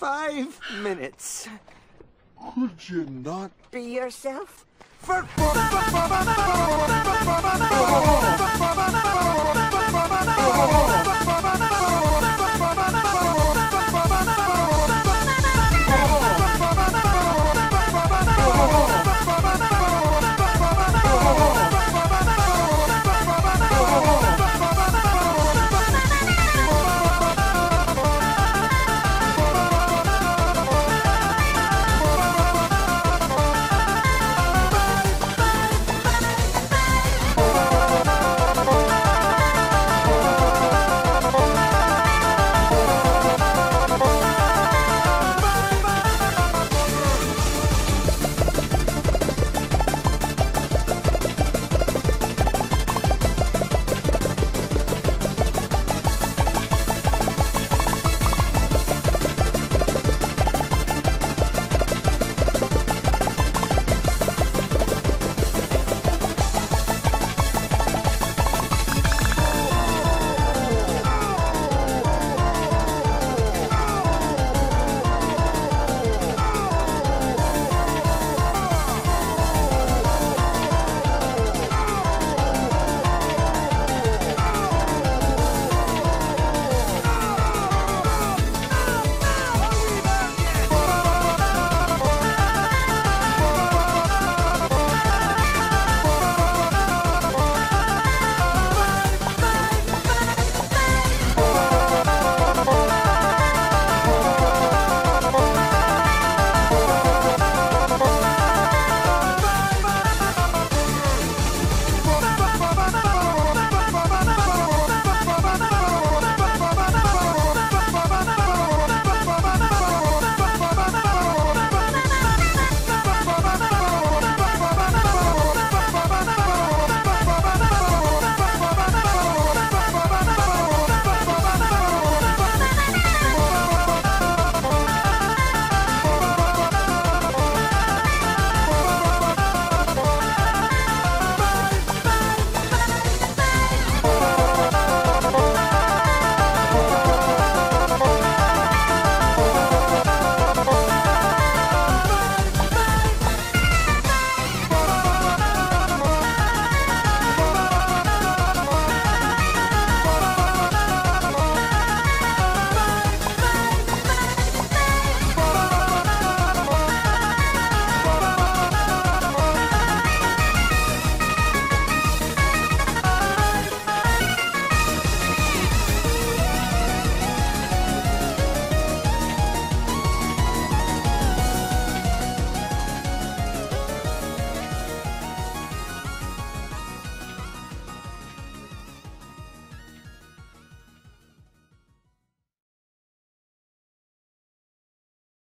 five minutes. Could you not? Be yourself. For